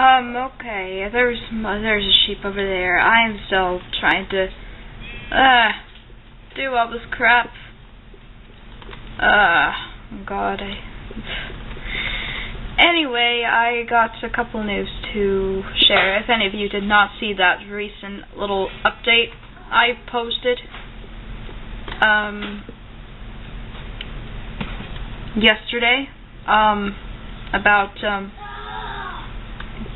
Um, okay. There's there's a sheep over there. I'm still trying to uh do all this crap. Uh God I Anyway, I got a couple news to share. If any of you did not see that recent little update I posted um yesterday um about um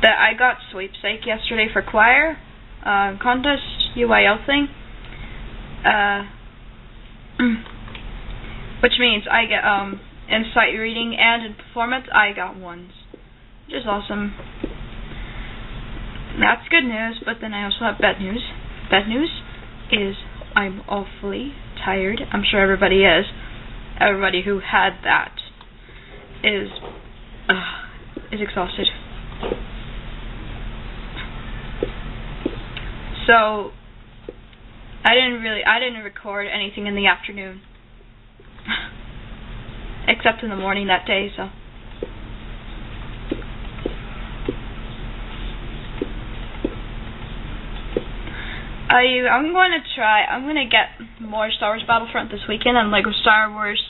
that I got sweepstake yesterday for choir uh, contest UIL thing. Uh, which means I get um in sight reading and in performance I got ones, which is awesome. That's good news, but then I also have bad news. Bad news is I'm awfully tired. I'm sure everybody is. Everybody who had that is uh, is exhausted. So I didn't really I didn't record anything in the afternoon. Except in the morning that day, so I I'm going to try. I'm going to get more Star Wars Battlefront this weekend and Lego Star Wars,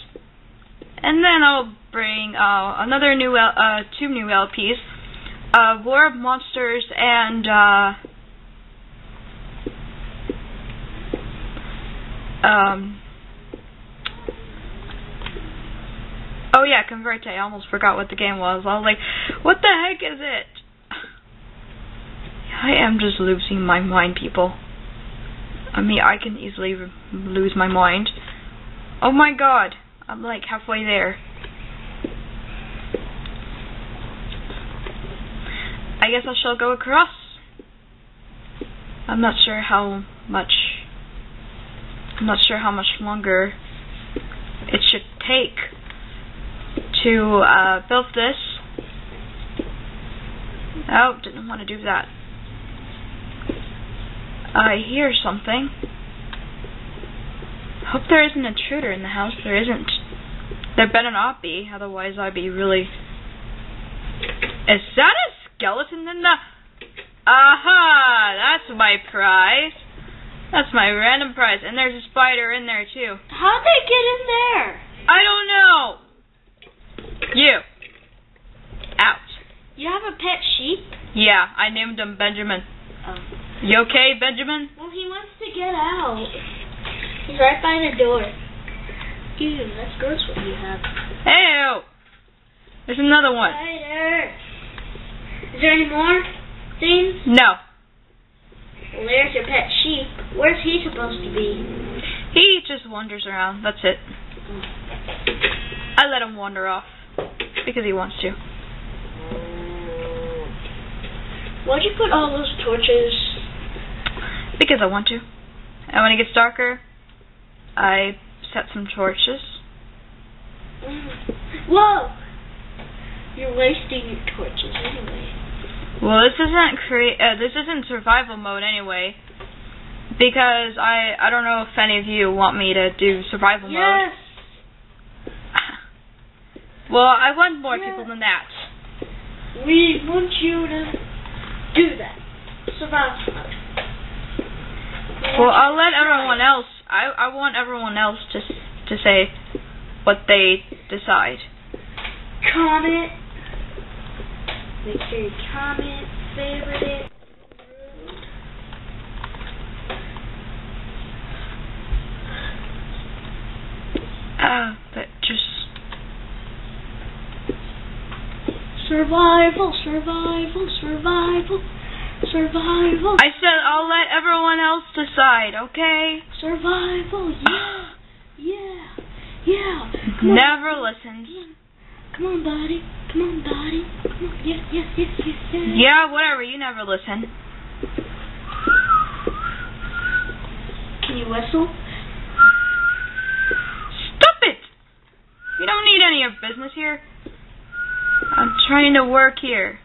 and then I'll bring uh, another new uh two new LPs, uh, War of Monsters and uh, um. Oh yeah, Converte. I almost forgot what the game was. I was like, what the heck is it? I am just losing my mind, people. I mean, I can easily lose my mind. Oh my god, I'm like halfway there. I guess I shall go across. I'm not sure how much. I'm not sure how much longer it should take to uh, build this. Oh, didn't want to do that. I hear something. Hope there isn't an intruder in the house. There isn't. There better not be, otherwise I'd be really. Is that a skeleton in the? Aha! That's my prize. That's my random prize, and there's a spider in there too. How'd they get in there? I don't know. You. Out. You have a pet sheep? Yeah, I named him Benjamin. Oh. You okay, Benjamin? Well, he wants to get out. He's right by the door. Ew, that's gross what you have. Hey, there's another one. Spider. Is there any more things? No, Well, there's your pet sheep. Where's he supposed to be? he just wanders around. That's it. I let him wander off because he wants to. Why'd you put all those torches? Because I want to. And when it gets darker, I set some torches. Mm. Whoa! You're wasting your torches anyway. Well, this isn't crea- uh, this isn't survival mode anyway. Because I I don't know if any of you want me to do survival mode. Yes! Well, I want more people than that. We want you to do that. Survival mode. We Well, I'll let everyone else. I I want everyone else to to say what they decide. Comment. Make sure you comment, favorite it. Uh, but just Survival, survival, survival, survival, I said I'll let everyone else decide. Okay? survival. Yeah, yeah, yeah. Come on. Never listens. Come on, buddy. Come on, buddy. Come on. Yeah, whatever. You never listen. Can you whistle? Stop it! You don't need any of business here. I'm trying to work here.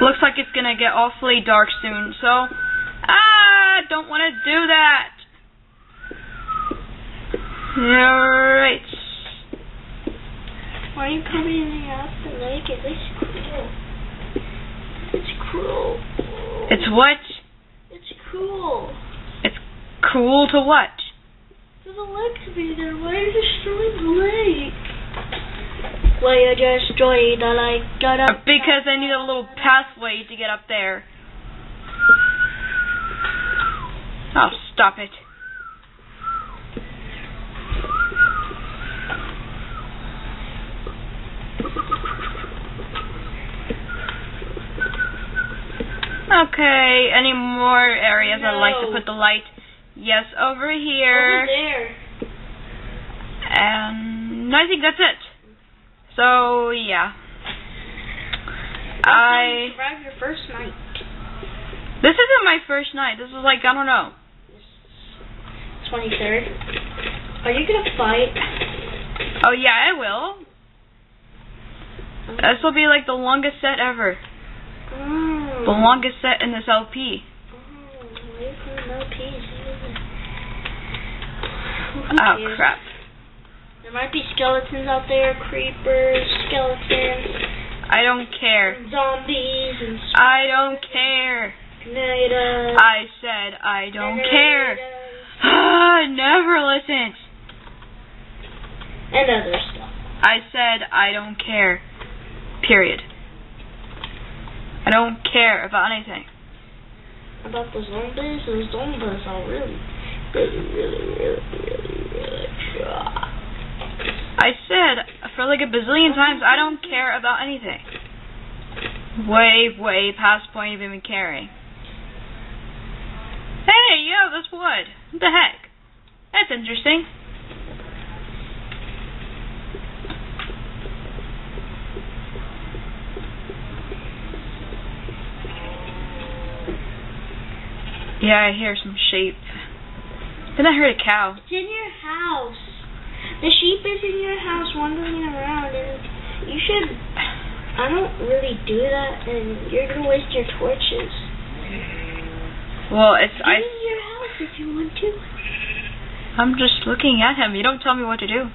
Looks like it's gonna get awfully dark soon, so ah, don't want to do that. Alright. Why are you coming out the lake? It cruel. It's cruel. It's what? It's cruel. It's cruel to what? For the lake to be there. Why are you destroying the lake? Why are you destroying the lake? Da, da, Because I need a little pathway to get up there. Oh, stop it. Okay, any more areas I'd like to put the light? Yes, over here. Over here. there. And I think that's it. So, yeah. I. survived your first night. This isn't my first night. This is like, I don't know. Twenty third. Are you gonna fight? Oh, yeah, I will. This will be like the longest set ever. Mm. The longest set in this LP. Oh, why you putting no peas? Oh, crap. There might be skeletons out there, creepers, skeletons, I don't care. zombies, and I don't care. tornadoes. I said I don't care. Ah, never listens. And other stuff. I said I don't care. Period. I don't care about anything. About the zombies, the zombies are really, really, really, really, really, really dry. I said for like a bazillion times I don't care about anything. Way, way past point of even caring. Hey, yo, this wood. What the heck? That's interesting. Yeah, I hear some sheep. Then I heard a cow. It's in your house. The sheep is in your house wandering around, and you should. I don't really do that, and you're gonna waste your torches. Well, it's Get I. in your house if you want to. I'm just looking at him. You don't tell me what to do.